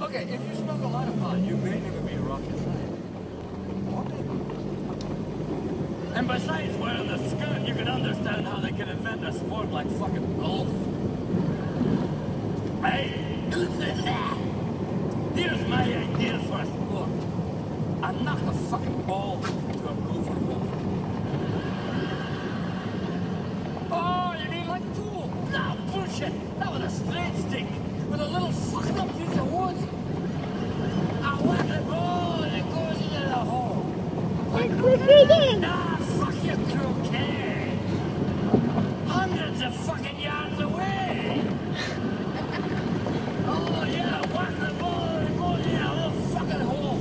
Okay, if you smoke a lot of pot, you may never be a rocket scientist. And besides wearing the skirt, you can understand how they can invent a sport like fucking golf. Hey, here's my idea for a sport. I knock a fucking ball into a gopher hole. Oh, you mean like pool? No, bullshit. That was a straight stick with a little fucked up piece of wood. I whack the ball and it goes into the hole. Like croquet? Nah, fuck your croquet. Hundreds of fucking yards away. oh yeah, whack the ball and it goes in fucking hole.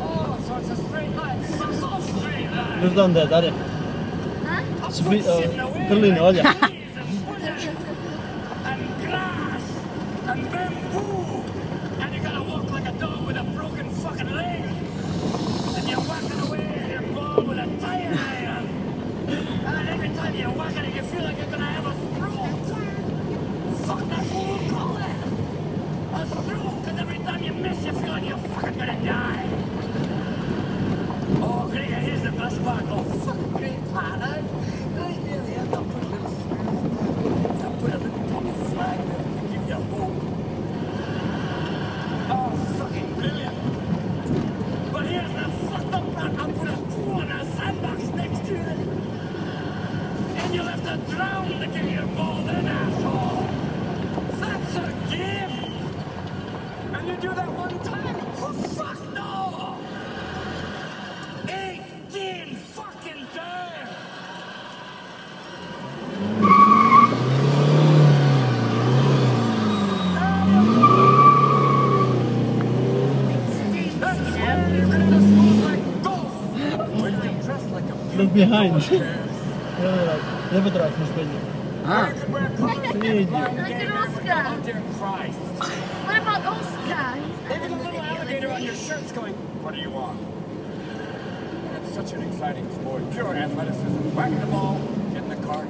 Oh, so it's a straight line. Fuck off straight line. Buradan da hadi. Ha? Eh, Spi- Berlin, olha. And grass and bamboo. And you gotta walk like a dog with a broken fucking leg. And you're whacking away your ball with a tire iron. And every time you're whacking it, you feel like you're gonna have a stroke. Fuck, that's what we'll call it. A stroke, because every time you miss, you feel like you're fucking gonna die. Oh, Gregor, here's the best part. Oh, fucking great part. I, I nearly had to put a little I put a little double flag there to give you hope. Oh, fucking brilliant. But here's the fucked up part. I put a pool and a sandbox next to it. And you'll have to drown to get your ball then, asshole. That's a game. And you do that one time. Oh, fuck no. 18 fucking times! That's where you can just move like golf! Where you can dress like a Look behind. beauty Ja, Idiot. blind Look at Oscar. oh dear Christ. What about Oscar? Even a the little alligator on your shirt's going, what do you want? It's such an exciting sport. Pure athleticism. Whack the ball, get in the cart.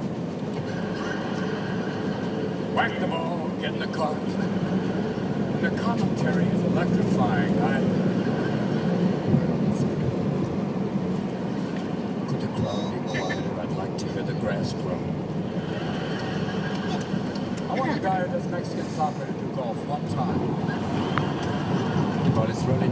Whack the ball, get in the cart. And the commentary is electrifying. I... Could the crowd be? I'd like to hear the grass grow. I want a guy who does Mexican soccer to do golf one time. But it's really